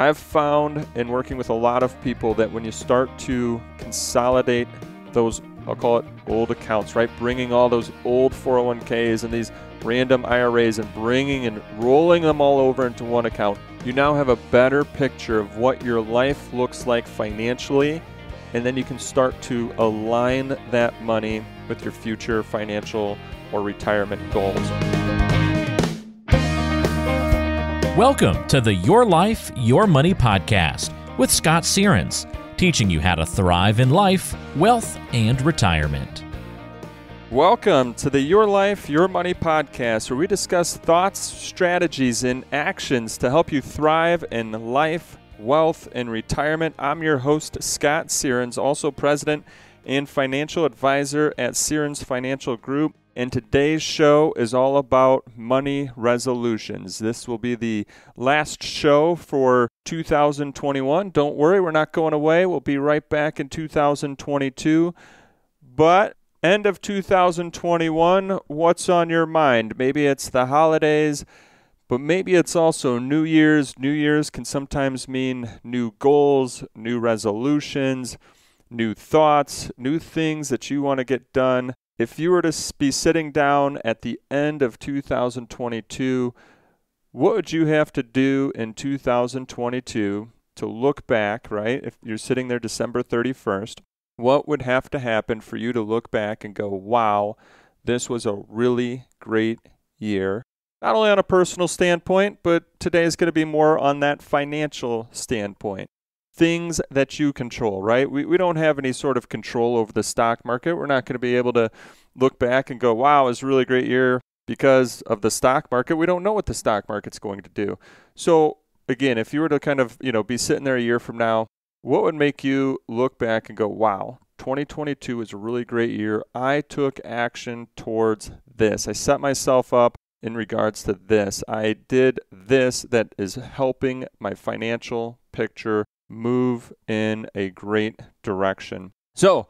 I've found in working with a lot of people that when you start to consolidate those, I'll call it old accounts, right? Bringing all those old 401ks and these random IRAs and bringing and rolling them all over into one account, you now have a better picture of what your life looks like financially. And then you can start to align that money with your future financial or retirement goals. Welcome to the Your Life, Your Money podcast with Scott Sierens, teaching you how to thrive in life, wealth, and retirement. Welcome to the Your Life, Your Money podcast, where we discuss thoughts, strategies, and actions to help you thrive in life, wealth, and retirement. I'm your host, Scott Sierens, also president and financial advisor at Sierens Financial Group. And today's show is all about money resolutions. This will be the last show for 2021. Don't worry, we're not going away. We'll be right back in 2022. But end of 2021, what's on your mind? Maybe it's the holidays, but maybe it's also New Year's. New Year's can sometimes mean new goals, new resolutions, new thoughts, new things that you want to get done if you were to be sitting down at the end of 2022, what would you have to do in 2022 to look back, right? If you're sitting there December 31st, what would have to happen for you to look back and go, wow, this was a really great year? Not only on a personal standpoint, but today is going to be more on that financial standpoint things that you control, right? We, we don't have any sort of control over the stock market. We're not going to be able to look back and go, wow, it was a really great year because of the stock market. We don't know what the stock market's going to do. So, again, if you were to kind of, you know, be sitting there a year from now, what would make you look back and go, wow, 2022 was a really great year. I took action towards this. I set myself up in regards to this. I did this that is helping my financial picture move in a great direction. So,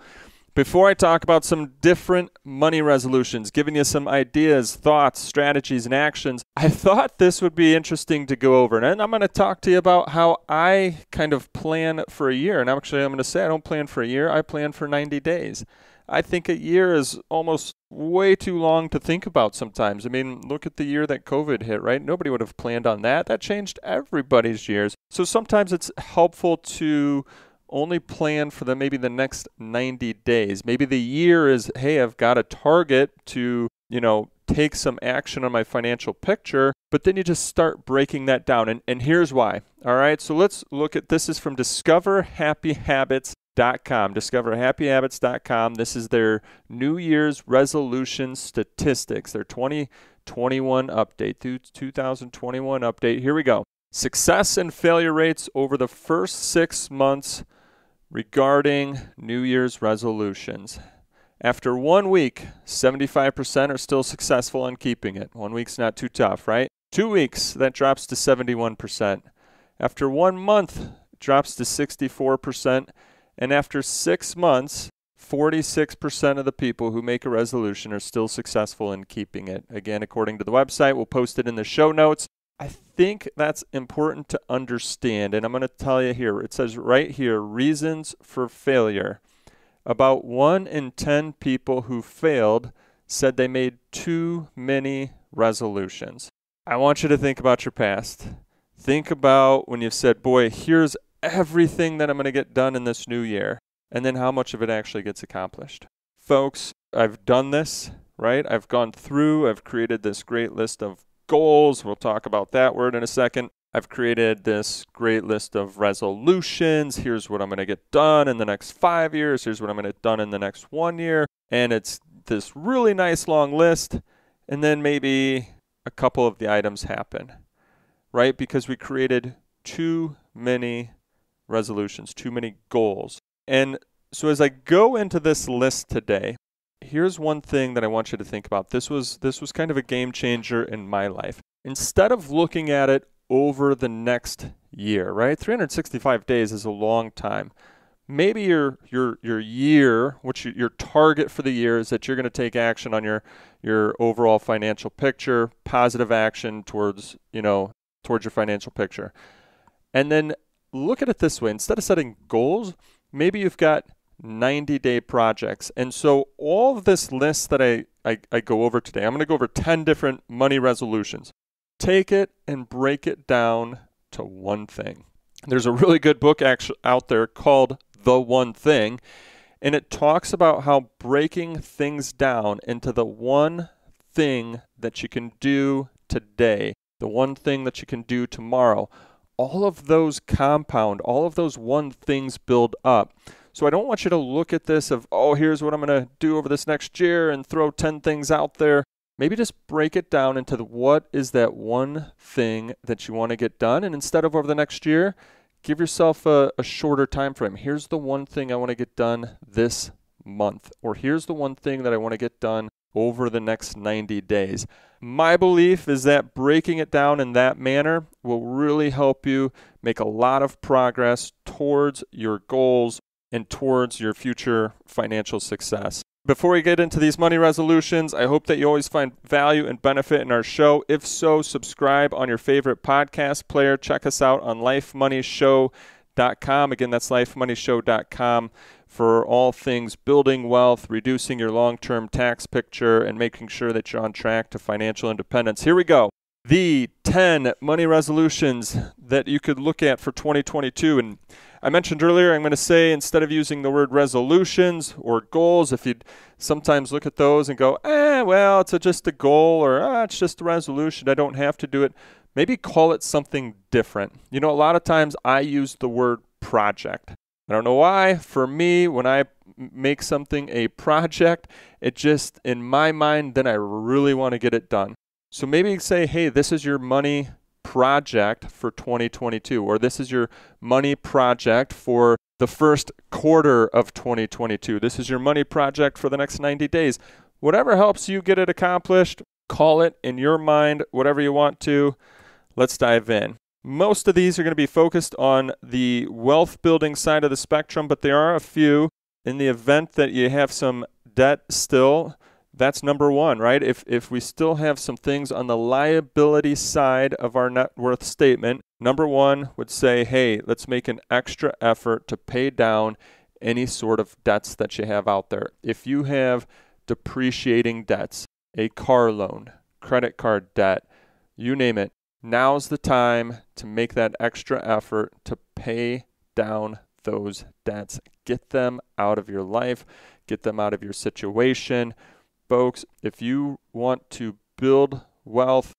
before I talk about some different money resolutions, giving you some ideas, thoughts, strategies, and actions, I thought this would be interesting to go over. And I'm going to talk to you about how I kind of plan for a year. And actually, I'm going to say I don't plan for a year, I plan for 90 days. I think a year is almost way too long to think about sometimes. I mean, look at the year that COVID hit, right? Nobody would have planned on that. That changed everybody's years. So sometimes it's helpful to only plan for the maybe the next 90 days. Maybe the year is, hey, I've got a target to, you know, take some action on my financial picture, but then you just start breaking that down. And, and here's why. All right, so let's look at this is from Discover Happy Habits discoverhappyhabits.com. Discoverhappyhabits.com. This is their New Year's resolution statistics, their 2021 update, 2021 update. Here we go. Success and failure rates over the first six months regarding New Year's resolutions. After one week, 75% are still successful in keeping it. One week's not too tough, right? Two weeks, that drops to 71%. After one month, drops to 64%. And after six months, 46% of the people who make a resolution are still successful in keeping it. Again, according to the website, we'll post it in the show notes. I think that's important to understand. And I'm going to tell you here it says right here reasons for failure. About one in 10 people who failed said they made too many resolutions. I want you to think about your past. Think about when you've said, Boy, here's everything that I'm going to get done in this new year, and then how much of it actually gets accomplished. Folks, I've done this, right? I've gone through, I've created this great list of goals. We'll talk about that word in a second. I've created this great list of resolutions. Here's what I'm going to get done in the next five years. Here's what I'm going to get done in the next one year. And it's this really nice long list. And then maybe a couple of the items happen, right? Because we created too many resolutions, too many goals. And so as I go into this list today, here's one thing that I want you to think about. This was this was kind of a game changer in my life. Instead of looking at it over the next year, right? 365 days is a long time. Maybe your your your year, which your target for the year is that you're going to take action on your your overall financial picture, positive action towards, you know, towards your financial picture And then look at it this way instead of setting goals, maybe you've got 90 day projects. And so, all of this list that I, I, I go over today, I'm going to go over 10 different money resolutions. Take it and break it down to one thing. There's a really good book actually out there called The One Thing, and it talks about how breaking things down into the one thing that you can do today, the one thing that you can do tomorrow, all of those compound, all of those one things build up. So I don't want you to look at this of, oh, here's what I'm going to do over this next year and throw 10 things out there. Maybe just break it down into the, what is that one thing that you want to get done. And instead of over the next year, give yourself a, a shorter time frame. Here's the one thing I want to get done this month, or here's the one thing that I want to get done over the next 90 days. My belief is that breaking it down in that manner will really help you make a lot of progress towards your goals and towards your future financial success. Before we get into these money resolutions, I hope that you always find value and benefit in our show. If so, subscribe on your favorite podcast player. Check us out on lifemoneyshow.com. Again, that's lifemoneyshow.com for all things building wealth, reducing your long term tax picture, and making sure that you're on track to financial independence. Here we go. The 10 money resolutions that you could look at for 2022. And I mentioned earlier, I'm going to say instead of using the word resolutions or goals, if you'd sometimes look at those and go, eh, well, it's a, just a goal or ah, it's just a resolution, I don't have to do it, maybe call it something different. You know, a lot of times I use the word project. I don't know why. For me, when I make something a project, it just, in my mind, then I really want to get it done. So maybe say, hey, this is your money project for 2022, or this is your money project for the first quarter of 2022. This is your money project for the next 90 days. Whatever helps you get it accomplished, call it in your mind, whatever you want to. Let's dive in. Most of these are going to be focused on the wealth building side of the spectrum, but there are a few in the event that you have some debt still that's number one, right? If, if we still have some things on the liability side of our net worth statement, number one would say, hey, let's make an extra effort to pay down any sort of debts that you have out there. If you have depreciating debts, a car loan, credit card debt, you name it, now's the time to make that extra effort to pay down those debts. Get them out of your life, get them out of your situation folks, if you want to build wealth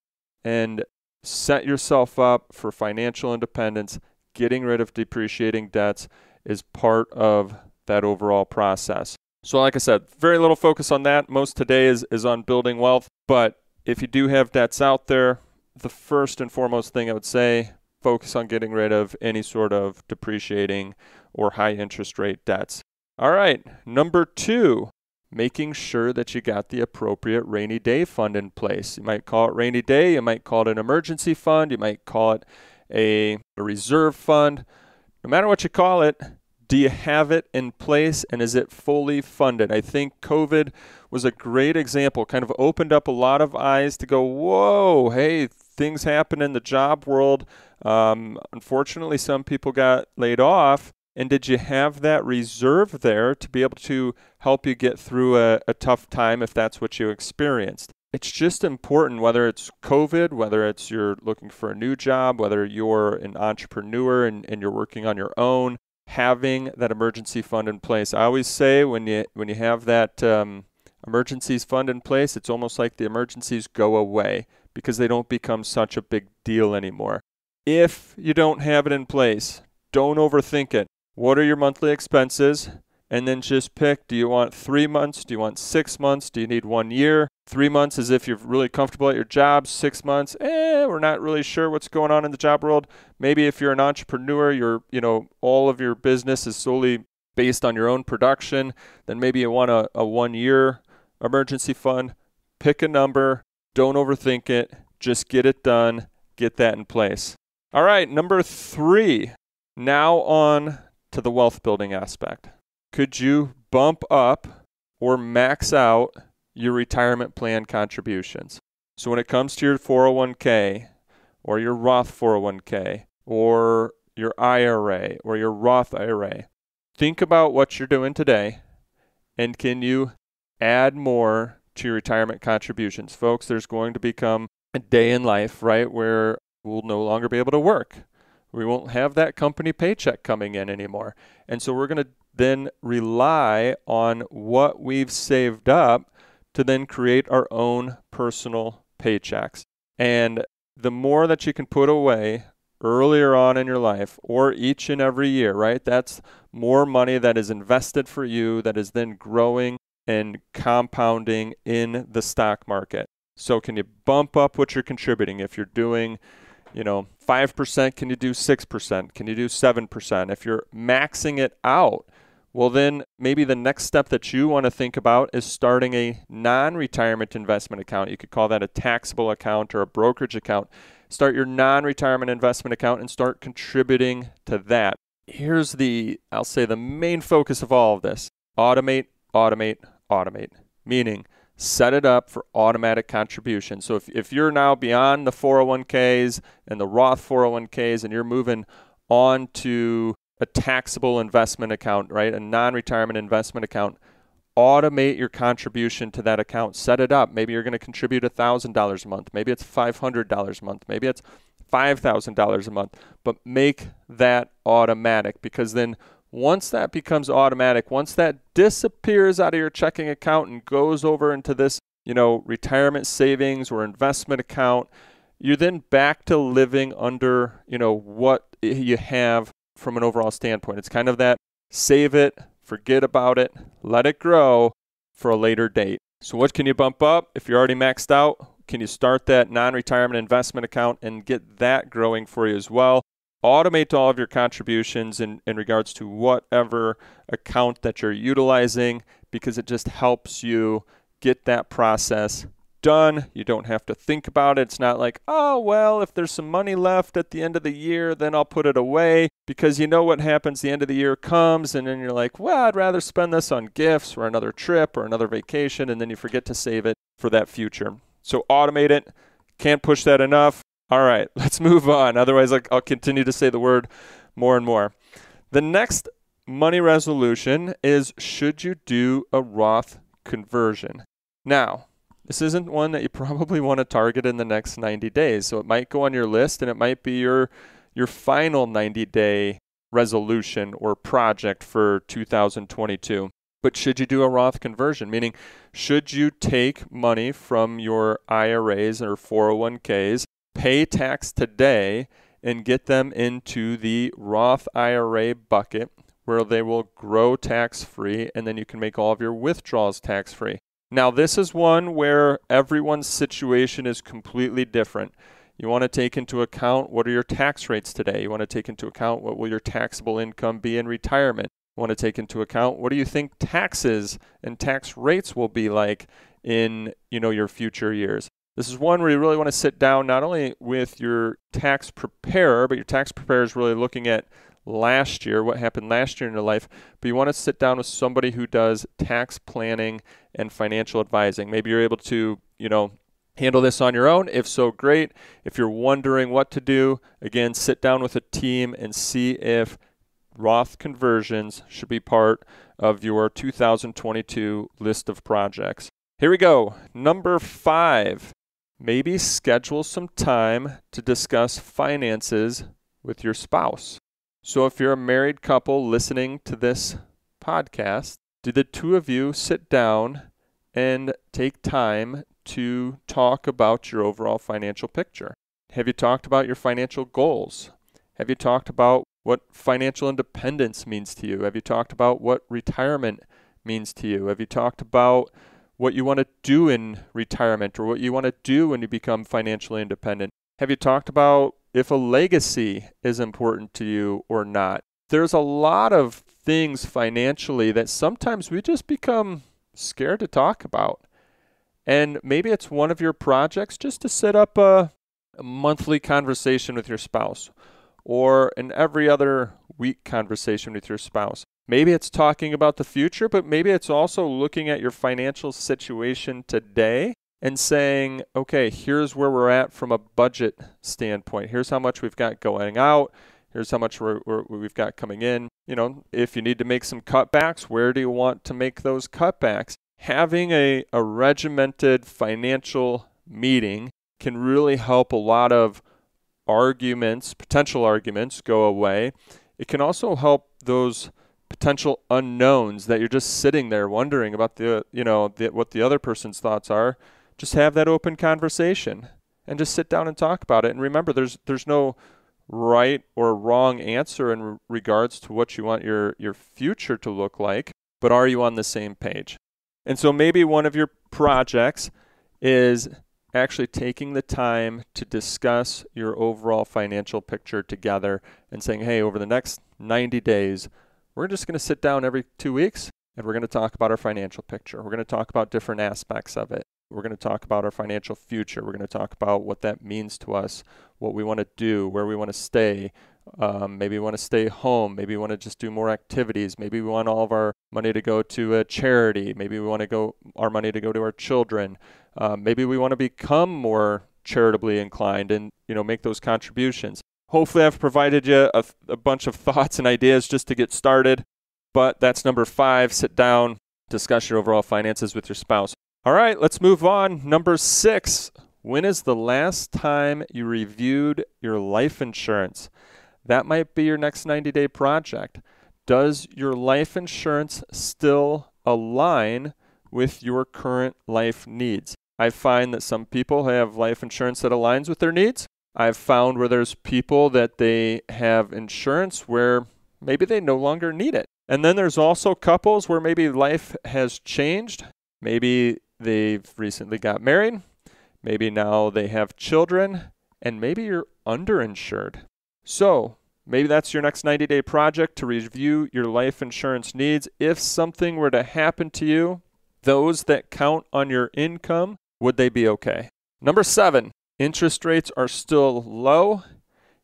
and set yourself up for financial independence, getting rid of depreciating debts is part of that overall process. So, like I said, very little focus on that. Most today is, is on building wealth. But if you do have debts out there, the first and foremost thing I would say focus on getting rid of any sort of depreciating or high interest rate debts. All right, number two, making sure that you got the appropriate rainy day fund in place. You might call it rainy day, you might call it an emergency fund, you might call it a, a reserve fund. No matter what you call it, do you have it in place and is it fully funded? I think COVID was a great example, kind of opened up a lot of eyes to go, whoa, hey, things happen in the job world. Um, unfortunately, some people got laid off. And did you have that reserve there to be able to help you get through a, a tough time if that's what you experienced? It's just important whether it's COVID, whether it's you're looking for a new job, whether you're an entrepreneur and, and you're working on your own, having that emergency fund in place. I always say when you when you have that um, emergencies fund in place, it's almost like the emergencies go away because they don't become such a big deal anymore. If you don't have it in place, don't overthink it what are your monthly expenses? And then just pick do you want three months? Do you want six months? Do you need one year? Three months is if you're really comfortable at your job. Six months, eh, we're not really sure what's going on in the job world. Maybe if you're an entrepreneur, you're, you know, all of your business is solely based on your own production, then maybe you want a, a one year emergency fund. Pick a number, don't overthink it, just get it done, get that in place. All right, number three. Now on to the wealth building aspect. Could you bump up or max out your retirement plan contributions? So when it comes to your 401k or your Roth 401k or your IRA or your Roth IRA, think about what you're doing today and can you add more to your retirement contributions? Folks, there's going to become a day in life, right, where we'll no longer be able to work. We won't have that company paycheck coming in anymore. And so we're going to then rely on what we've saved up to then create our own personal paychecks. And the more that you can put away earlier on in your life or each and every year, right? That's more money that is invested for you that is then growing and compounding in the stock market. So can you bump up what you're contributing if you're doing, you know, 5%, can you do 6%? Can you do 7%? If you're maxing it out, well, then maybe the next step that you want to think about is starting a non retirement investment account. You could call that a taxable account or a brokerage account. Start your non retirement investment account and start contributing to that. Here's the, I'll say, the main focus of all of this automate, automate, automate. Meaning, set it up for automatic contribution. So if, if you're now beyond the 401ks and the Roth 401ks and you're moving on to a taxable investment account, right? A non retirement investment account. Automate your contribution to that account. Set it up. Maybe you're going to contribute $1,000 a month. Maybe it's $500 a month. Maybe it's $5,000 a month. But make that automatic because then once that becomes automatic, once that disappears out of your checking account and goes over into this, you know, retirement savings or investment account, you're then back to living under, you know, what you have from an overall standpoint. It's kind of that save it, forget about it, let it grow for a later date. So, what can you bump up if you're already maxed out? Can you start that non retirement investment account and get that growing for you as well? Automate all of your contributions in, in regards to whatever account that you're utilizing because it just helps you get that process done. You don't have to think about it. It's not like, oh, well, if there's some money left at the end of the year, then I'll put it away because you know what happens. The end of the year comes, and then you're like, well, I'd rather spend this on gifts or another trip or another vacation, and then you forget to save it for that future. So automate it. Can't push that enough. All right, let's move on. Otherwise, I'll continue to say the word more and more. The next money resolution is should you do a Roth conversion? Now, this isn't one that you probably want to target in the next 90 days. So it might go on your list and it might be your your final 90 day resolution or project for 2022. But should you do a Roth conversion? Meaning, should you take money from your IRAs or 401ks, pay tax today, and get them into the Roth IRA bucket where they will grow tax free and then you can make all of your withdrawals tax free? Now, this is one where everyone's situation is completely different. You want to take into account what are your tax rates today. You want to take into account what will your taxable income be in retirement. You want to take into account what do you think taxes and tax rates will be like in, you know, your future years. This is one where you really want to sit down not only with your tax preparer, but your tax preparer is really looking at last year, what happened last year in your life, but you want to sit down with somebody who does tax planning and financial advising. Maybe you're able to, you know, handle this on your own. If so, great. If you're wondering what to do, again, sit down with a team and see if Roth conversions should be part of your 2022 list of projects. Here we go. Number five, maybe schedule some time to discuss finances with your spouse. So, if you're a married couple listening to this podcast, do the two of you sit down and take time to talk about your overall financial picture? Have you talked about your financial goals? Have you talked about what financial independence means to you? Have you talked about what retirement means to you? Have you talked about what you want to do in retirement or what you want to do when you become financially independent? Have you talked about if a legacy is important to you or not. There's a lot of things financially that sometimes we just become scared to talk about. And maybe it's one of your projects just to set up a, a monthly conversation with your spouse or an every other week conversation with your spouse. Maybe it's talking about the future, but maybe it's also looking at your financial situation today and saying, okay, here's where we're at from a budget standpoint. Here's how much we've got going out. Here's how much we have got coming in. You know, if you need to make some cutbacks, where do you want to make those cutbacks? Having a, a regimented financial meeting can really help a lot of arguments, potential arguments, go away. It can also help those potential unknowns that you're just sitting there wondering about the you know the, what the other person's thoughts are just have that open conversation and just sit down and talk about it. And remember there's there's no right or wrong answer in re- regards to what you want your your future to look like but are you on the same page? And so maybe one of your projects is actually taking the time to discuss your overall financial picture together and saying hey over the next 90 days we're just going to sit down every two weeks and we're going to talk about our financial picture. We're going to talk about different aspects of it. We're going to talk about our financial future. We're going to talk about what that means to us, what we want to do, where we want to stay. Um, maybe we want to stay home. Maybe we want to just do more activities. Maybe we want all of our money to go to a charity. Maybe we want to go our money to go to our children. Uh, maybe we want to become more charitably inclined and you know make those contributions. Hopefully, I've provided you a, a bunch of thoughts and ideas just to get started. But that's number five. Sit down, discuss your overall finances with your spouse. All right, let's move on. Number six. When is the last time you reviewed your life insurance? That might be your next 90 day project. Does your life insurance still align with your current life needs? I find that some people have life insurance that aligns with their needs. I've found where there's people that they have insurance where maybe they no longer need it. And then there's also couples where maybe life has changed. Maybe they've recently got married. Maybe now they have children. And maybe you're underinsured. So maybe that's your next 90 day project to review your life insurance needs. If something were to happen to you, those that count on your income, would they be okay? Number seven, Interest rates are still low.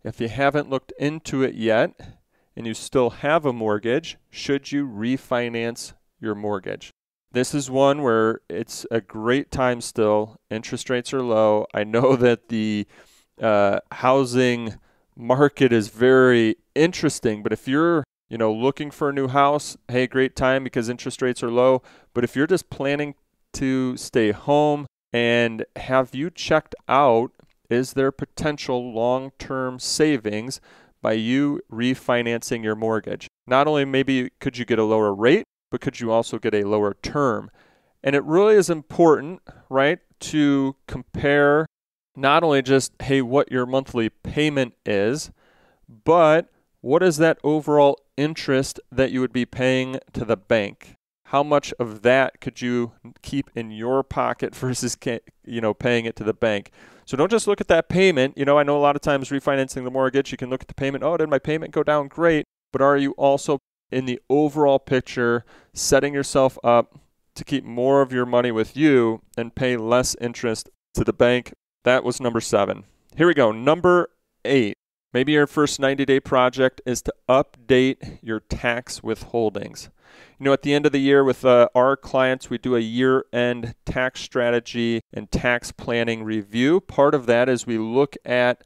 If you haven't looked into it yet and you still have a mortgage, should you refinance your mortgage? This is one where it's a great time still. Interest rates are low. I know that the uh, housing market is very interesting, but if you're you know looking for a new house, hey, great time because interest rates are low. But if you're just planning to stay home, and have you checked out is there potential long term savings by you refinancing your mortgage? Not only maybe could you get a lower rate, but could you also get a lower term? And it really is important, right, to compare not only just, hey, what your monthly payment is, but what is that overall interest that you would be paying to the bank? How much of that could you keep in your pocket versus you know paying it to the bank? So don't just look at that payment. You know i know a lot of times refinancing the mortgage you can look at the payment oh did my payment go down? Great. But are you also in the overall picture setting yourself up to keep more of your money with you and pay less interest to the bank? That was number 7 here we go. Number 8 Maybe your first 90 day project is to update your tax withholdings. You know, at the end of the year with uh, our clients, we do a year end tax strategy and tax planning review. Part of that is we look at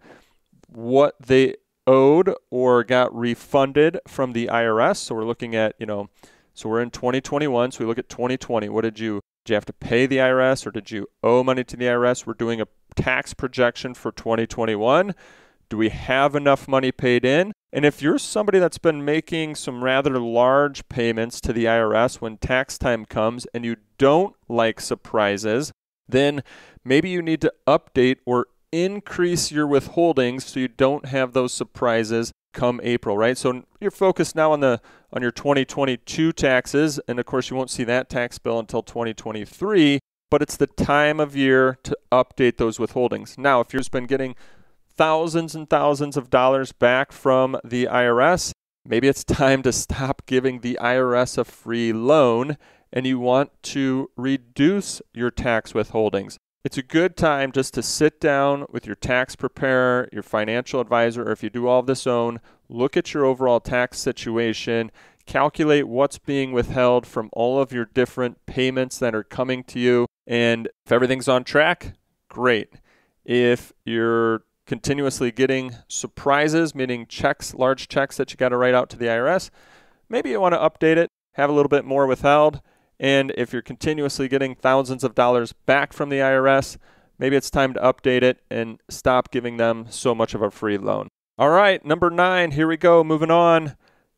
what they owed or got refunded from the IRS. So we're looking at, you know, so we're in 2021, so we look at 2020. What did you did you have to pay the IRS or did you owe money to the IRS? We're doing a tax projection for 2021. Do we have enough money paid in? And if you're somebody that's been making some rather large payments to the IRS when tax time comes and you don't like surprises, then maybe you need to update or increase your withholdings so you don't have those surprises come April, right? So you're focused now on the on your 2022 taxes and of course you won't see that tax bill until 2023, but it's the time of year to update those withholdings. Now, if you've been getting thousands and thousands of dollars back from the IRS, maybe it's time to stop giving the IRS a free loan and you want to reduce your tax withholdings. It's a good time just to sit down with your tax preparer, your financial advisor, or if you do all of this own, look at your overall tax situation, calculate what's being withheld from all of your different payments that are coming to you. And if everything's on track, great. If you're continuously getting surprises, meaning checks, large checks that you got to write out to the IRS, maybe you want to update it, have a little bit more withheld. And if you're continuously getting thousands of dollars back from the IRS, maybe it's time to update it and stop giving them so much of a free loan. All right, number nine, here we go. Moving on.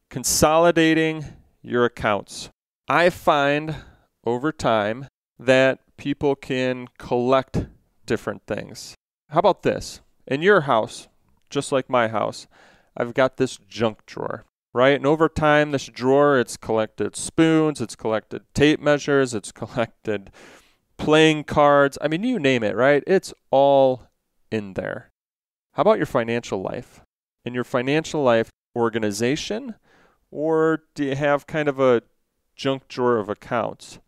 Consolidating your accounts. I find over time that people can collect different things. How about this? In your house, just like my house, I've got this junk drawer, right? And over time, this drawer, it's collected spoons, it's collected tape measures, it's collected playing cards. I mean, you name it, right? It's all in there. How about your financial life? In your financial life, organization, or do you have kind of a junk drawer of accounts?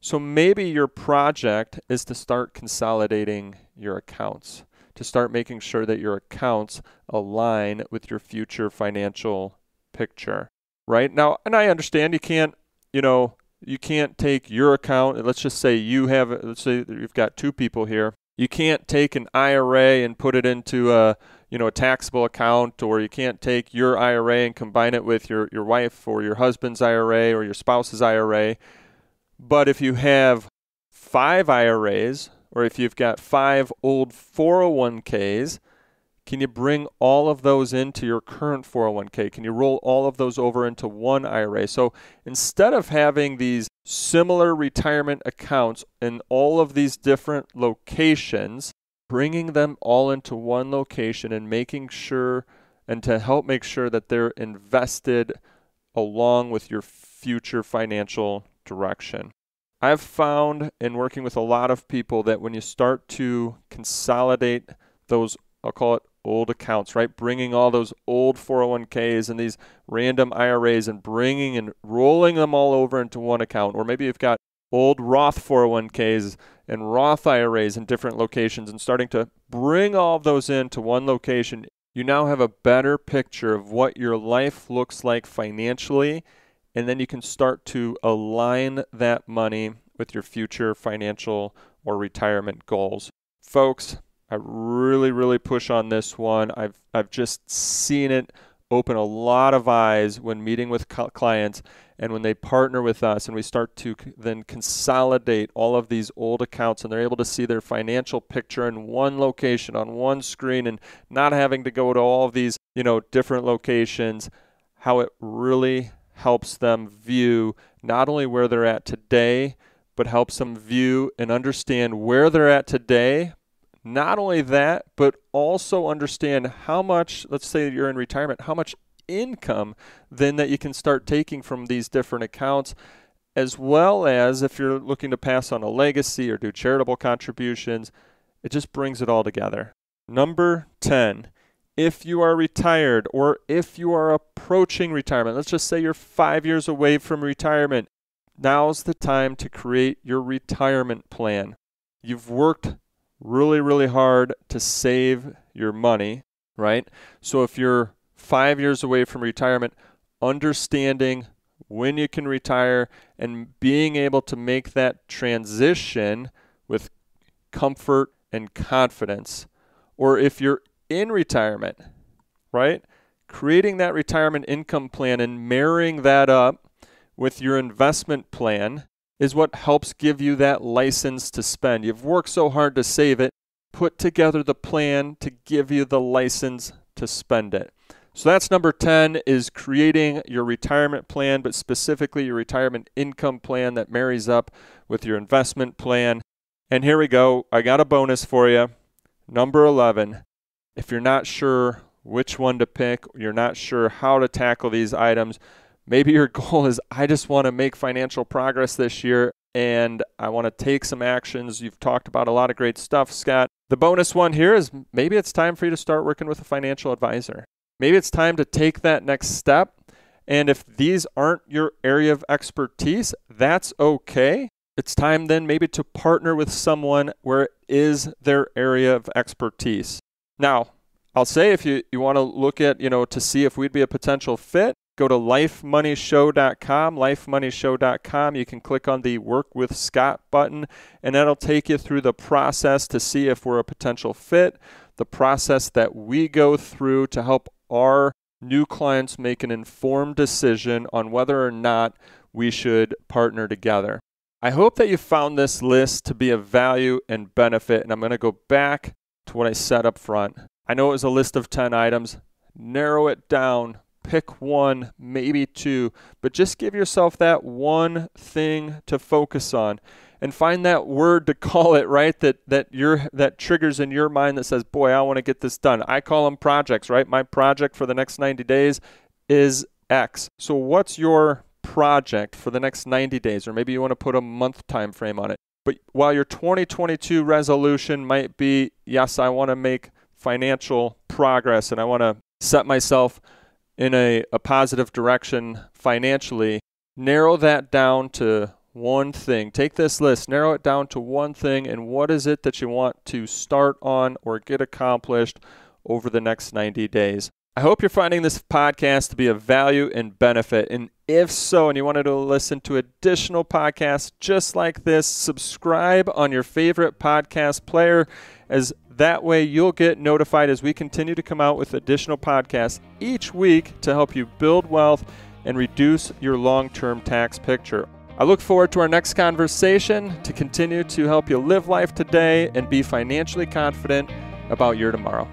So maybe your project is to start consolidating your accounts, to start making sure that your accounts align with your future financial picture. Right? Now, and I understand you can't, you know, you can't take your account, let's just say you have let's say you've got two people here. You can't take an IRA and put it into a you know a taxable account or you can't take your IRA and combine it with your, your wife or your husband's IRA or your spouse's IRA but if you have five IRAs, or if you've got five old 401ks, can you bring all of those into your current 401k? Can you roll all of those over into one IRA? So instead of having these similar retirement accounts in all of these different locations, bringing them all into one location and making sure and to help make sure that they're invested along with your future financial direction. I've found in working with a lot of people that when you start to consolidate those, I'll call it old accounts, right? Bringing all those old 401ks and these random IRAs and bringing and rolling them all over into one account. Or maybe you've got old Roth 401ks and Roth IRAs in different locations and starting to bring all of those into one location. You now have a better picture of what your life looks like financially and then you can start to align that money with your future financial or retirement goals. Folks, I really, really push on this one. I've, I've just seen it open a lot of eyes when meeting with clients and when they partner with us and we start to then consolidate all of these old accounts and they're able to see their financial picture in one location on one screen and not having to go to all of these you know different locations how it really helps them view not only where they're at today, but helps them view and understand where they're at today. Not only that, but also understand how much, let's say you're in retirement, how much income then that you can start taking from these different accounts, as well as if you're looking to pass on a legacy or do charitable contributions. It just brings it all together. Number 10 if you are retired or if you are approaching retirement, let's just say you're five years away from retirement, now's the time to create your retirement plan. You've worked really, really hard to save your money, right? So if you're five years away from retirement, understanding when you can retire and being able to make that transition with comfort and confidence. Or if you're in retirement, right? Creating that retirement income plan and marrying that up with your investment plan is what helps give you that license to spend. You've worked so hard to save it, put together the plan to give you the license to spend it. So that's number 10 is creating your retirement plan, but specifically your retirement income plan that marries up with your investment plan. And here we go. I got a bonus for you. Number 11, if you're not sure which one to pick, you're not sure how to tackle these items, maybe your goal is I just want to make financial progress this year and I want to take some actions. You've talked about a lot of great stuff, Scott. The bonus one here is maybe it's time for you to start working with a financial advisor. Maybe it's time to take that next step. And if these aren't your area of expertise, that's okay. It's time then maybe to partner with someone where it is their area of expertise. Now, I'll say if you, you want to look at, you know, to see if we'd be a potential fit, go to lifemoneyshow.com, lifemoneyshow.com. You can click on the Work with Scott button, and that'll take you through the process to see if we're a potential fit. the process that we go through to help our new clients make an informed decision on whether or not we should partner together. I hope that you found this list to be of value and benefit, and I'm going to go back to what I said up front. I know it was a list of 10 items. Narrow it down, pick one, maybe two, but just give yourself that one thing to focus on and find that word to call it right that that you're that triggers in your mind that says boy i want to get this done. I call them projects right? My project for the next 90 days is x. So what's your project for the next 90 days? Or maybe you want to put a month time frame on it but while your 2022 resolution might be yes i want to make financial progress and i want to set myself in a, a positive direction financially narrow that down to one thing. Take this list, narrow it down to one thing, and what is it that you want to start on or get accomplished over the next 90 days? I hope you're finding this podcast to be of value and benefit. If so, and you wanted to listen to additional podcasts just like this, subscribe on your favorite podcast player, as that way you'll get notified as we continue to come out with additional podcasts each week to help you build wealth and reduce your long term tax picture. I look forward to our next conversation to continue to help you live life today and be financially confident about your tomorrow.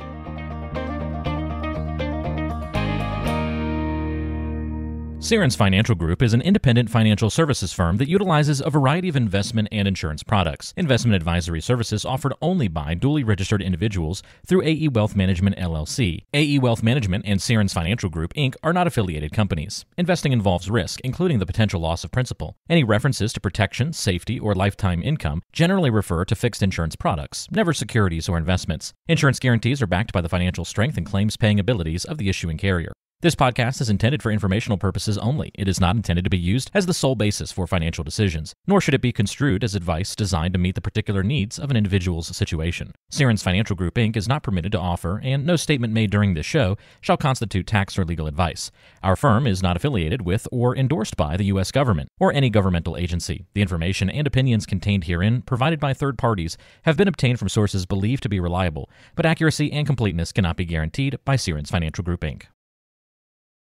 Sierens Financial Group is an independent financial services firm that utilizes a variety of investment and insurance products. Investment advisory services offered only by duly registered individuals through AE Wealth Management LLC. AE Wealth Management and Sierens Financial Group Inc. are not affiliated companies. Investing involves risk, including the potential loss of principal. Any references to protection, safety, or lifetime income generally refer to fixed insurance products, never securities or investments. Insurance guarantees are backed by the financial strength and claims paying abilities of the issuing carrier. This podcast is intended for informational purposes only. It is not intended to be used as the sole basis for financial decisions, nor should it be construed as advice designed to meet the particular needs of an individual's situation. Sierens Financial Group Inc. is not permitted to offer, and no statement made during this show shall constitute tax or legal advice. Our firm is not affiliated with or endorsed by the U.S. government or any governmental agency. The information and opinions contained herein, provided by third parties, have been obtained from sources believed to be reliable, but accuracy and completeness cannot be guaranteed by Sierens Financial Group Inc.